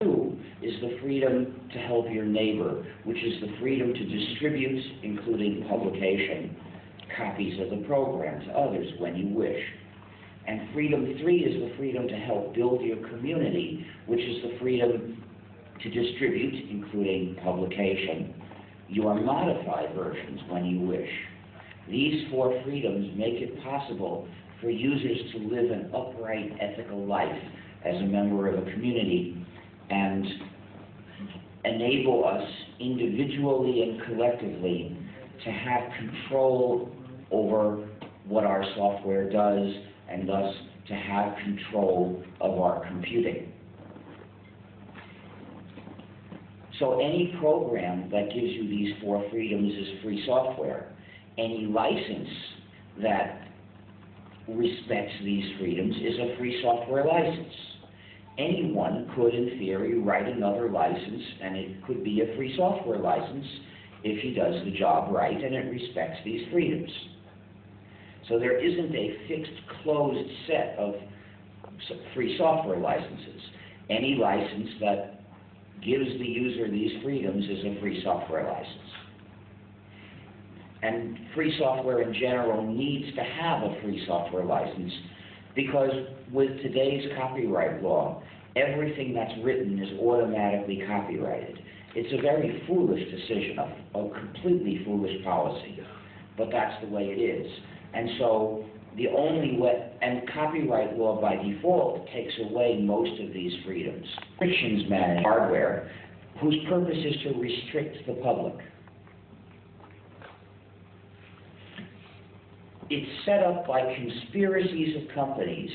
Two is the freedom to help your neighbor, which is the freedom to distribute, including publication, copies of the program to others when you wish. And freedom three is the freedom to help build your community, which is the freedom to distribute, including publication, your modified versions when you wish. These four freedoms make it possible for users to live an upright, ethical life as a member of a community and enable us individually and collectively to have control over what our software does and thus to have control of our computing. So any program that gives you these four freedoms is free software. Any license that respects these freedoms is a free software license. Anyone could, in theory, write another license, and it could be a free software license if he does the job right and it respects these freedoms. So there isn't a fixed, closed set of free software licenses. Any license that gives the user these freedoms is a free software license. And free software in general needs to have a free software license because with today's copyright law, everything that's written is automatically copyrighted. It's a very foolish decision, a, a completely foolish policy, but that's the way it is. And so the only way, and copyright law by default takes away most of these freedoms. Restrictions manage hardware whose purpose is to restrict the public. It's set up by conspiracies of companies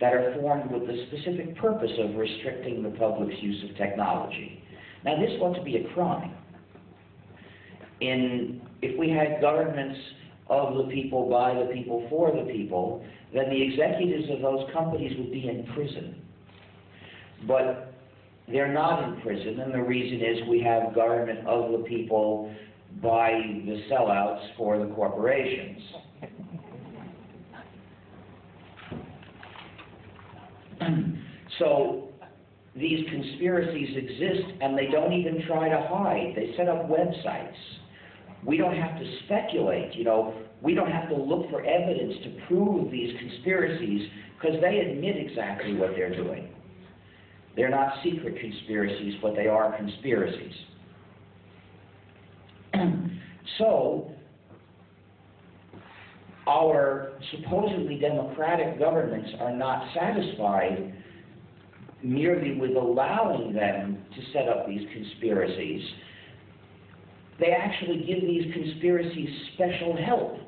that are formed with the specific purpose of restricting the public's use of technology. Now, this ought to be a crime. In, if we had governments of the people, by the people, for the people, then the executives of those companies would be in prison. But they're not in prison, and the reason is we have government of the people by the sellouts for the corporations. So these conspiracies exist, and they don't even try to hide. They set up websites we don't have to speculate, you know, we don't have to look for evidence to prove these conspiracies because they admit exactly what they're doing. They're not secret conspiracies, but they are conspiracies. so, our supposedly democratic governments are not satisfied merely with allowing them to set up these conspiracies they actually give these conspiracies special help.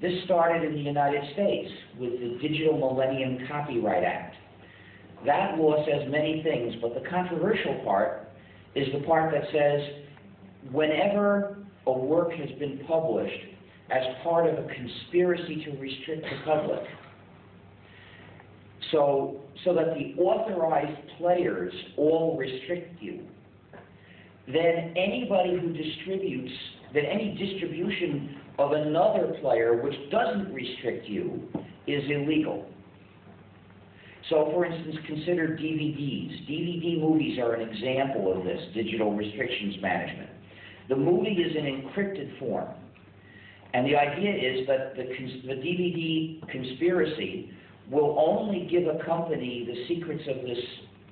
This started in the United States with the Digital Millennium Copyright Act. That law says many things, but the controversial part is the part that says whenever a work has been published as part of a conspiracy to restrict the public, so, so that the authorized players all restrict you, then anybody who distributes, then any distribution of another player which doesn't restrict you is illegal. So, for instance, consider DVDs. DVD movies are an example of this, digital restrictions management. The movie is in encrypted form. And the idea is that the, the DVD conspiracy will only give a company the secrets of this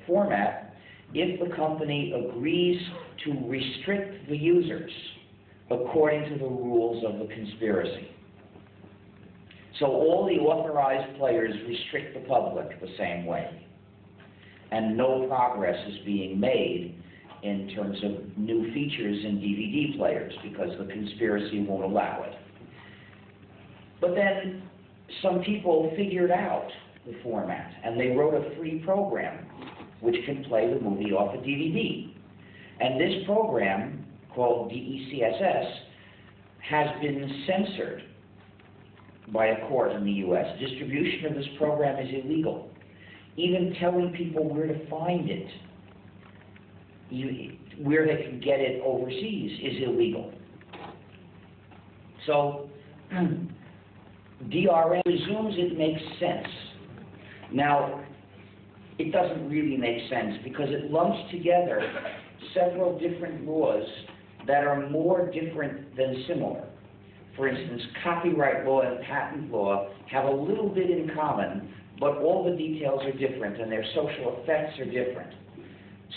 format if the company agrees to restrict the users according to the rules of the conspiracy. So all the authorized players restrict the public the same way. And no progress is being made in terms of new features in DVD players because the conspiracy won't allow it. But then some people figured out the format and they wrote a free program which can play the movie off a DVD. And this program, called DeCSS, has been censored by a court in the U.S. Distribution of this program is illegal. Even telling people where to find it, you, where they can get it overseas, is illegal. So, DRM presumes it makes sense. Now, it doesn't really make sense, because it lumps together several different laws that are more different than similar. For instance, copyright law and patent law have a little bit in common, but all the details are different, and their social effects are different.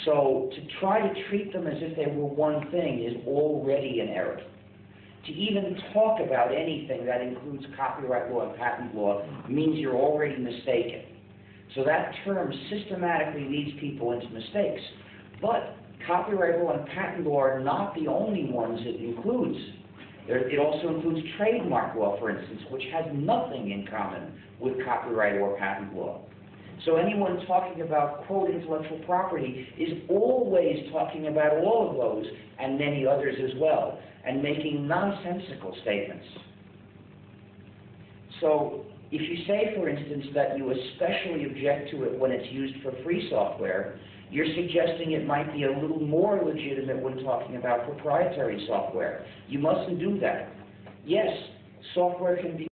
So to try to treat them as if they were one thing is already an error. To even talk about anything that includes copyright law and patent law means you're already mistaken. So that term systematically leads people into mistakes. But copyright law and patent law are not the only ones it includes. It also includes trademark law, for instance, which has nothing in common with copyright or patent law. So anyone talking about, quote, intellectual property is always talking about all of those and many others as well, and making nonsensical statements. So if you say, for instance, that you especially object to it when it's used for free software, you're suggesting it might be a little more legitimate when talking about proprietary software. You mustn't do that. Yes, software can be